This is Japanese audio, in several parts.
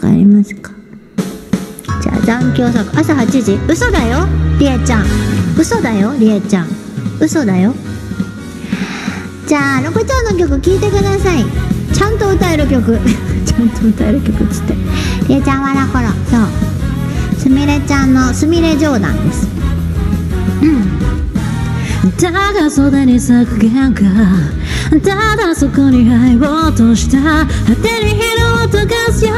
かありますか？じゃあ残響作朝8時。嘘だよりえちゃん。嘘だよりえちゃん。嘘だよ。じゃあロコちゃんの曲聴いてください。ちゃんと歌える曲。ちゃんと歌える曲っつって。りえちゃんはラコロそう。すみれちゃんのすみれ冗談です。うん。高袖に咲く喧嘩ただそこに入ろうとした。果てに火の音がすよ。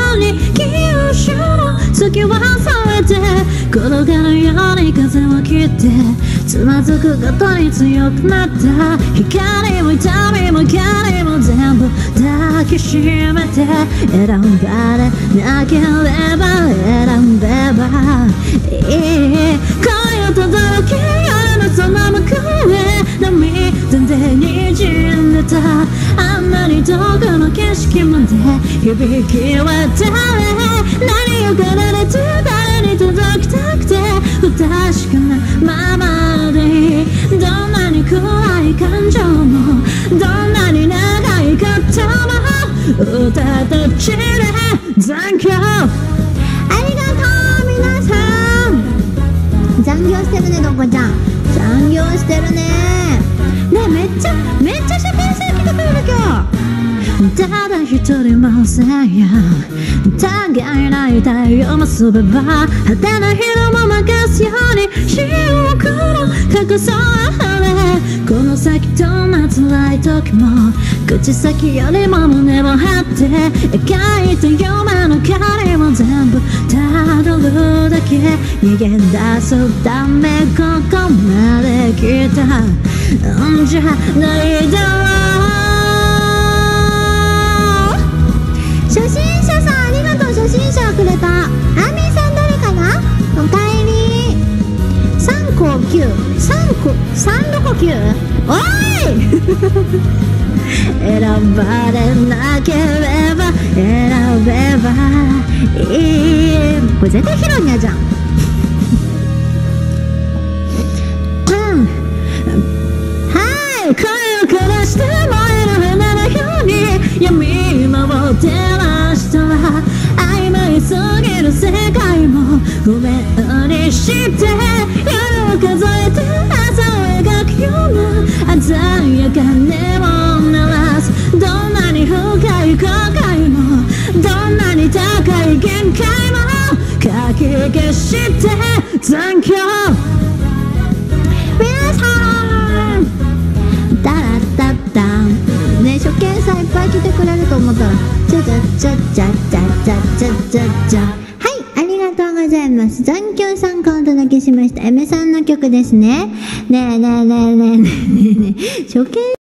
は冷めて転がるように風を切ってつまずくごとに強くなった。光も痛みも光も全部抱きしめて。選んだでなければ選べばいい声を届けようのその向こうへ涙で滲んでたあんなに遠くの景色まで響き渡れ何をかられて誰に届きたくて不確かなままでどんなに暗い感情もどんなに長いことも歌と血で残響ありがとう皆さん残業してるねどこちゃん。残業してるね。一人もせや互いない太陽もすべば果てな日のも任すように記憶の隠そうあれこの先どんな辛い時も口先よりも胸を張って描いた夢の影も全部たどるだけ逃げ出すためここまで来たんじゃないだろ3どこ9おい選ばれなければ選べばいい。これ絶対ヒロニャじゃん。うん。はい。声を枯らして燃える花のように闇間を照らした。ら曖昧すぎる世界も不明にして。夜を数えてやか音を鳴らすどんなに深い後悔もどんなに高い限界もかき消して残響皆さんダラッタッタンね初見さんいっぱい来てくれると思ったらじゃじゃじゃじゃじゃじゃじゃじゃじゃはいありがとです。残響参加をお届けしました。エメさんの曲ですね。ねえねえねえねえねえねえねえ。初見。